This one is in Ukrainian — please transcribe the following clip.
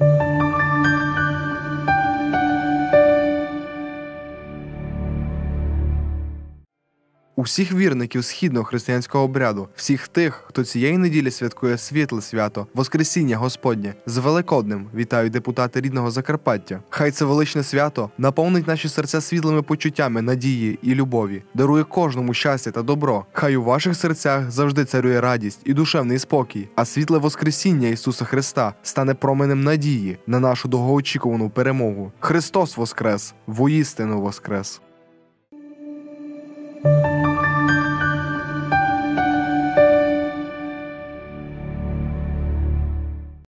Thank you. Усіх вірників східного християнського обряду, всіх тих, хто цієї неділі святкує світле свято, Воскресіння Господнє з Великоднем вітають депутати рідного Закарпаття. Хай це величне свято наповнить наші серця світлими почуттями надії і любові, дарує кожному щастя та добро. Хай у ваших серцях завжди царює радість і душевний спокій, а світле Воскресіння Ісуса Христа стане променем надії на нашу довгоочікувану перемогу. Христос Воскрес! Воістину Воскрес!